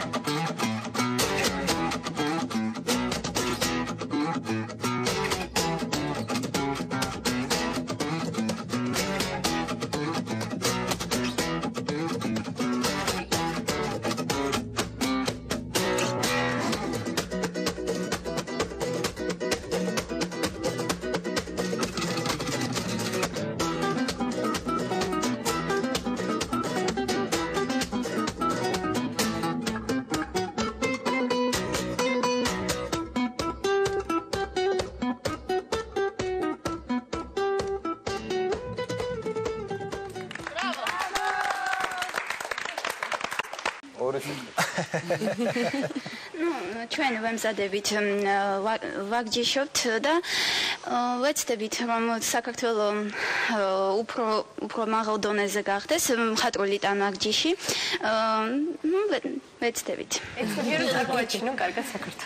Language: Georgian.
that. ორი ну ჩვენ ვემზადებით ვაგჯიშობთ და ვეცდებით რომ საქართველოს უფრო უფრო მაღალ დონეზე გახდეს მხატვრული ტანვაგჯიში ну ვეცდებით ეს ვირო წარმოაჩინო კარგად საქართველოს